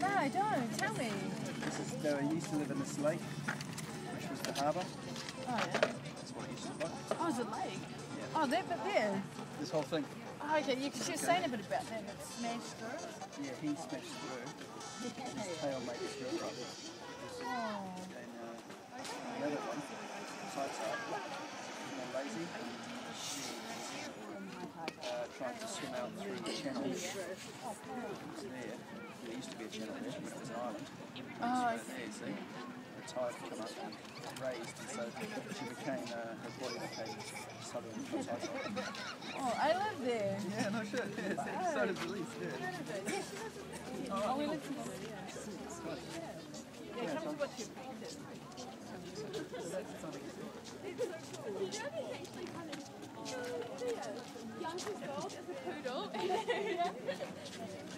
No, I don't. Tell me. This is, where I used to live in this lake, which was the harbour. Oh, yeah. That's what used to look Oh, is it lake? Yeah. Oh, that bit there? This whole thing. Oh, okay, you because you say a bit about that, It's smashed through. Yeah, he smashed through. His tail makes through, right? Oh. Tried to swim out through the channel. It was there. There used to be a channel there when it was an island. Oh, I Swim out there, see? The tide come up and raised, and so she became, uh, her body became southern side side. Oh, I live there. Yeah, no shit. Yeah, so did Elise, yeah. Oh, we live together, yeah. Yeah, come and watch your pictures. Uncle is a poodle.